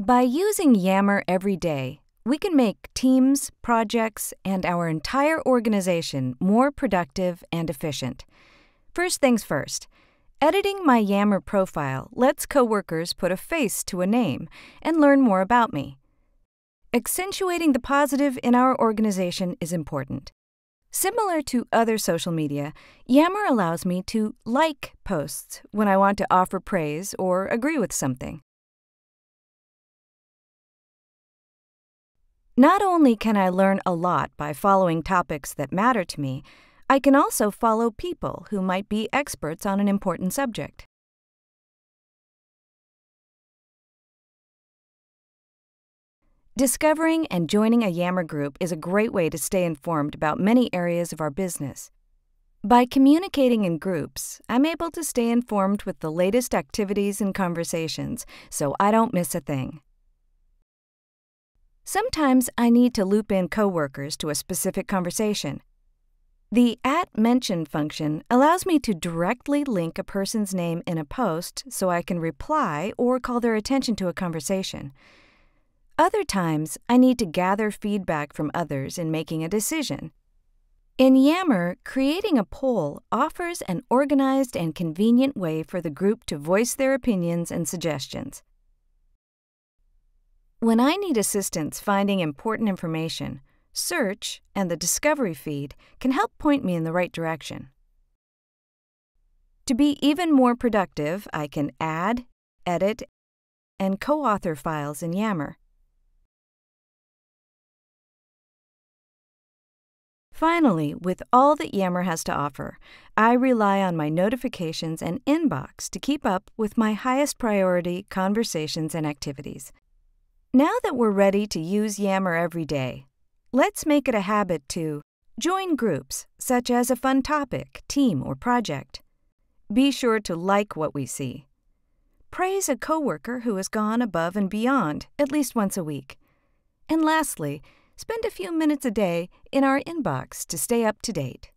By using Yammer every day, we can make teams, projects, and our entire organization more productive and efficient. First things first, editing my Yammer profile lets coworkers put a face to a name and learn more about me. Accentuating the positive in our organization is important. Similar to other social media, Yammer allows me to like posts when I want to offer praise or agree with something. Not only can I learn a lot by following topics that matter to me, I can also follow people who might be experts on an important subject. Discovering and joining a Yammer group is a great way to stay informed about many areas of our business. By communicating in groups, I'm able to stay informed with the latest activities and conversations so I don't miss a thing. Sometimes I need to loop in coworkers to a specific conversation. The at mention function allows me to directly link a person's name in a post so I can reply or call their attention to a conversation. Other times, I need to gather feedback from others in making a decision. In Yammer, creating a poll offers an organized and convenient way for the group to voice their opinions and suggestions. When I need assistance finding important information, Search and the Discovery feed can help point me in the right direction. To be even more productive, I can add, edit, and co author files in Yammer. Finally, with all that Yammer has to offer, I rely on my notifications and inbox to keep up with my highest priority conversations and activities. Now that we're ready to use Yammer every day, let's make it a habit to join groups, such as a fun topic, team, or project. Be sure to like what we see. Praise a coworker who has gone above and beyond at least once a week. And lastly, spend a few minutes a day in our inbox to stay up to date.